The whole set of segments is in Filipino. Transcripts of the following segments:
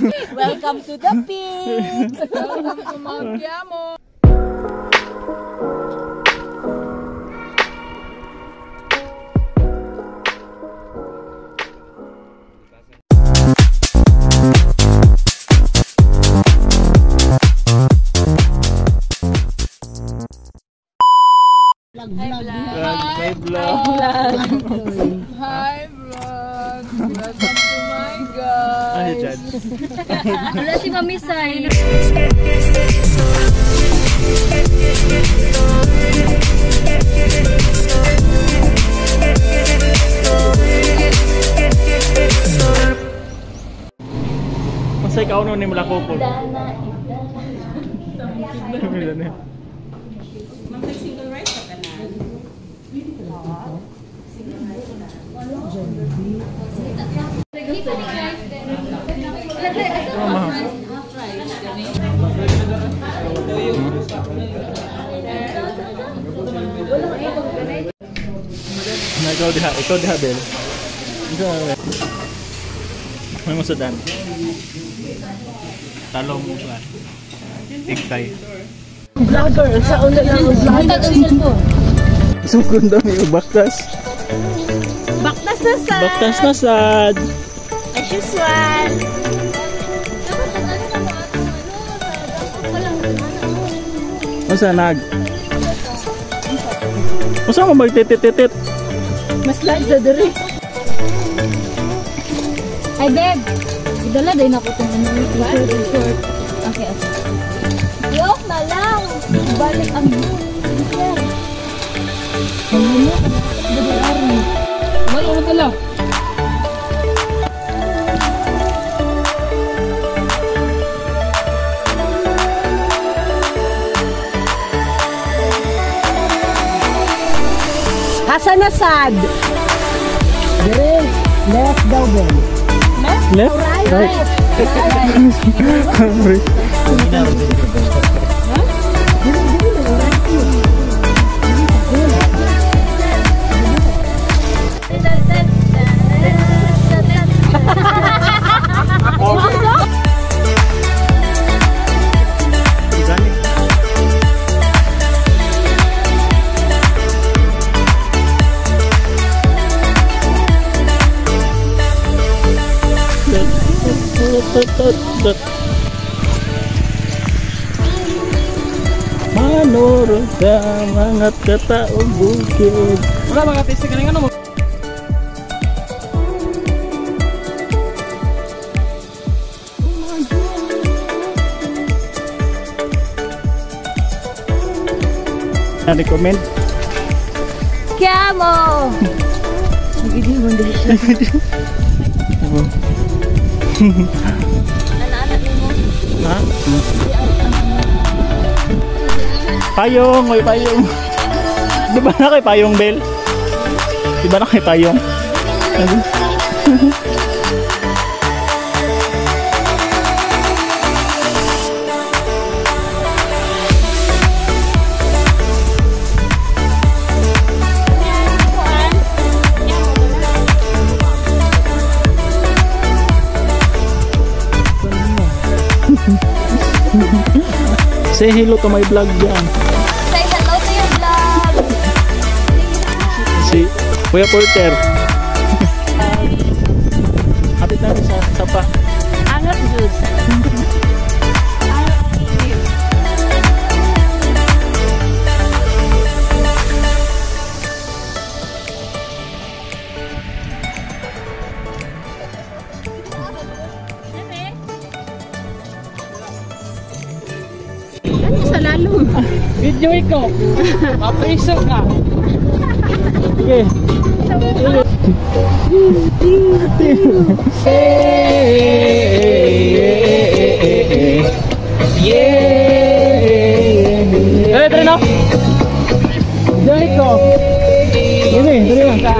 Welcome to the pit! Welcome to Mount Piamo. Ay, dyan. Wala si Mami Sai. Masay ka uno ni mula kuko. Mama. Na ikaw diha, ikaw diha Bel. Ikaw. May musudan. Talong ba? Tigtay. Vlogger, sa una lang ang vlogger. Sukun daw yung baktas. Baktas na sa. Baktas na sad. As usual. Masa nag? Masa mo magtitititit? Mas light na diri. Ay, babe. Idala din ako itong ano. Okay, okay. Yok na lang. Balik ang blue. Ang ano? Budi-ari. Wala ko tala. Asa na sad? Dire, left daw ben. Left? Right. Right. Gani. Manurot ka mga kataong bukid Wala mga testing ka ano mo. Na-recommend Kiamo! Nagidi Ha? Payong, may payong. Di ba na kay payong, Bel? Di ba na kay payong? Say hello to my vlog dyan. Say hello to your vlog! Si Kuya Porter. Kapit natin sa sapa. Mapriso ka. Sige. Eh, tara na. Diyan ko. Ini, tara na.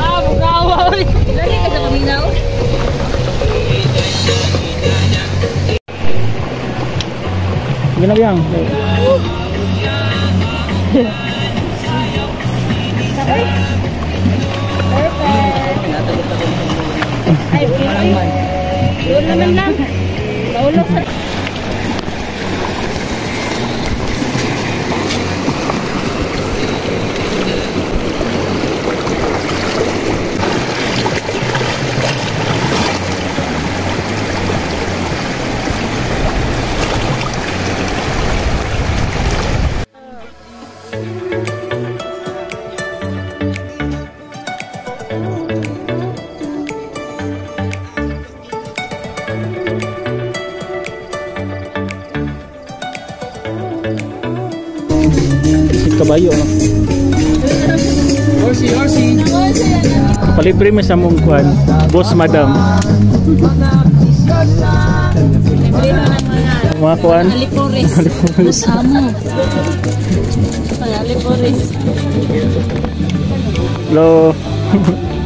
Ah, bukawa. Lagi ka sa paminaw? Ginabiyang. Ay. Yun Ganun lang. Naulog sa... Isip kabayo. No? Orsi, Orsi. Palibre mo sa mong kwan. Boss madam. Mga kwan. Alipores. Mas amo. Alipores. Hello.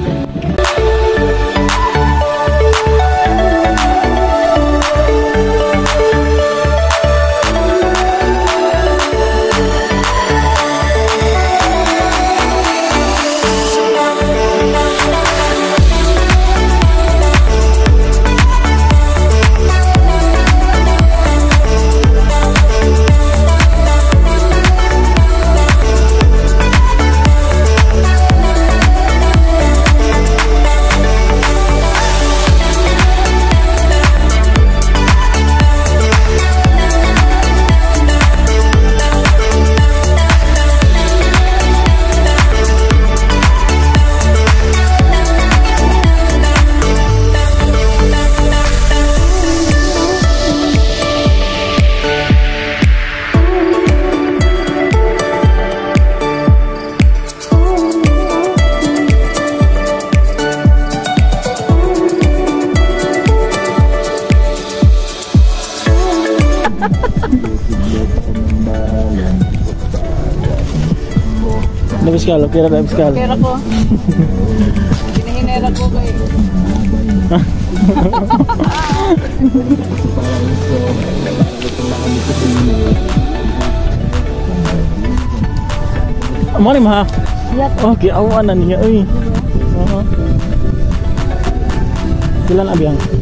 Ka, pira dabis ka. Pera ko. Hinahinera ko. Amo ni ha. Yat. Oh, giawan na niya uy. Oo. Kailan abiyang?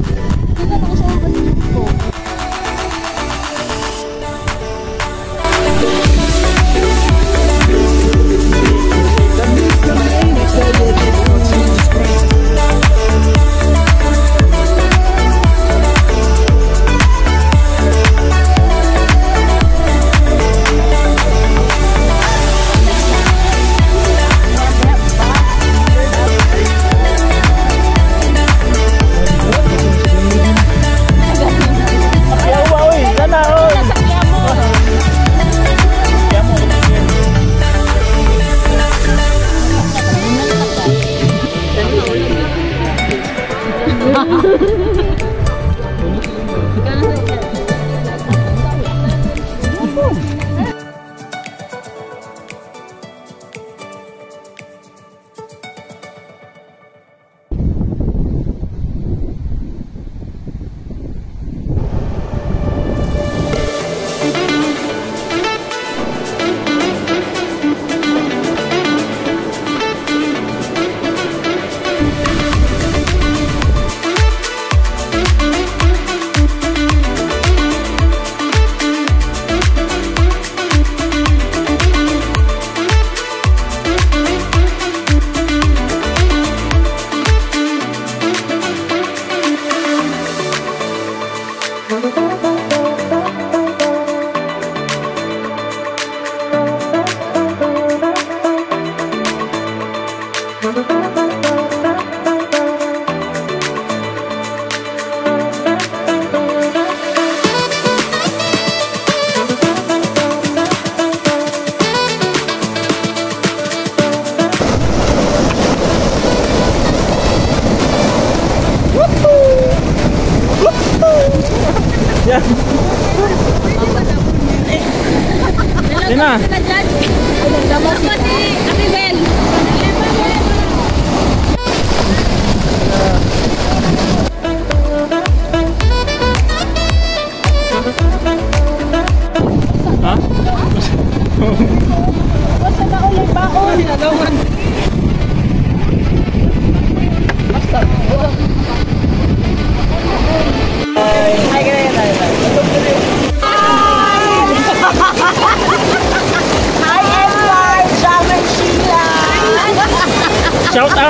Yan na. Damos pa si Ate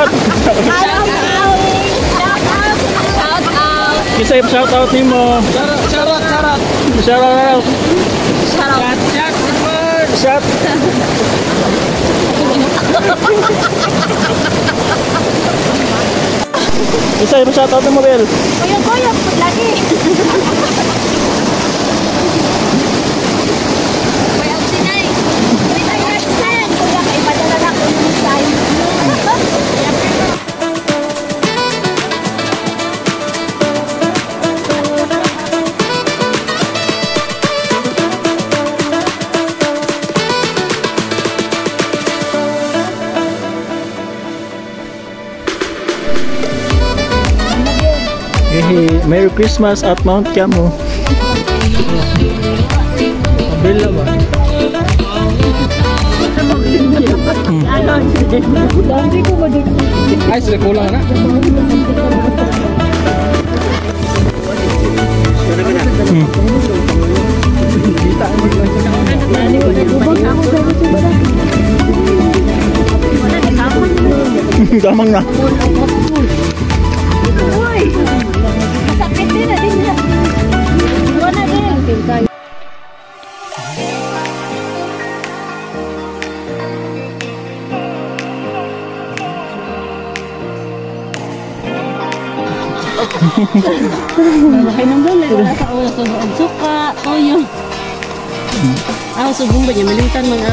out. Kita shout out Shout out. Shout out, shout out. Shout out. Shout out. Shout out. Shout out. shout out mo, Bel. Kuya, kuya, lagi. Christmas at Mount Camo. Bella ba? Ay, sila kulang na. Gamang na. Sakit din na Malaki ng dole, wala sa ulo buong suka, toyo. Ah, subong ba niya? Malintan mga.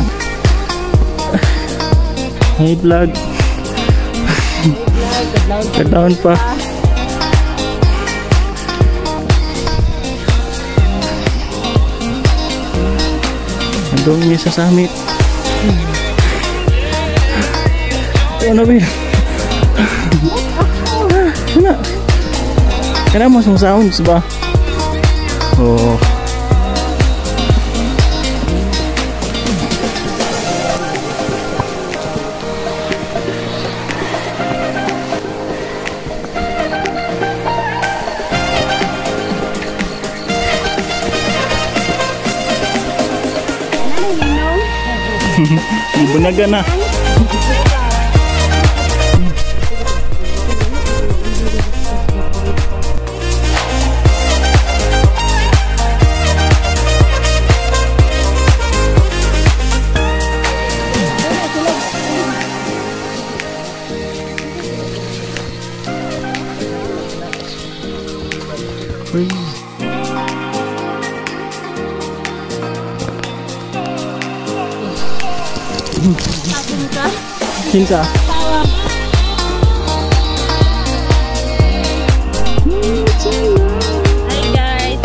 Hey vlog. Kadaan pa. Andun niya sa summit. Ano ba yun? Ano? Kailangan mo sa sounds ba? Oo. Bunaga na. Uy. Kinsa? Hi guys!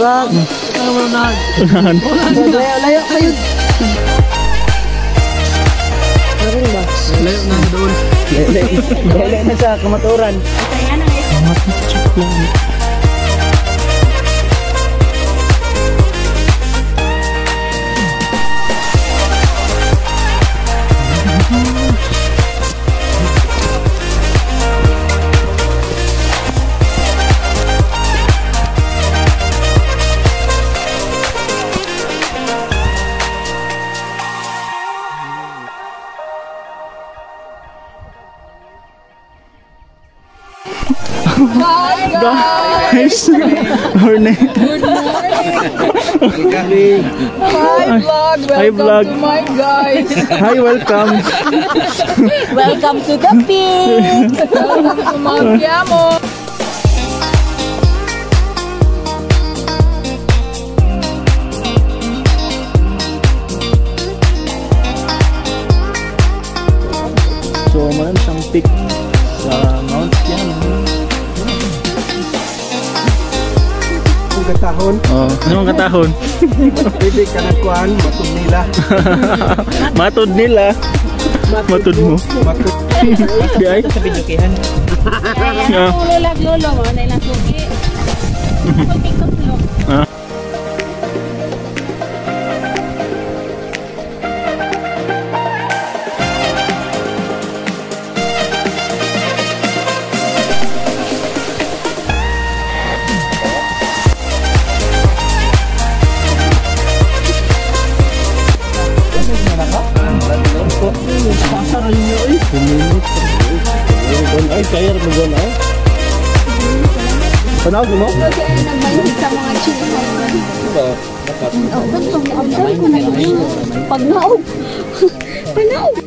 Kinsa? Murag. Unahan. Layo na doon. Dahil na sa kamaturan. Matutsak lang. Hi, vlog. Hi, vlog. my guys. Hi, welcome. Welcome to the pit! Welcome to Mount Kiamo. Katahon, Oh, ano katahon? pwede ka na kuhan, matod nila. Matod nila. Matod mo. Matod. Di ay? Ah. Ulo lang lolo, mga na ilang suki. Ako Panawag mo? Kasi nagmayroon sa mga children. Oh, ganito. Observe ko na yun. Pag naog. Panaog.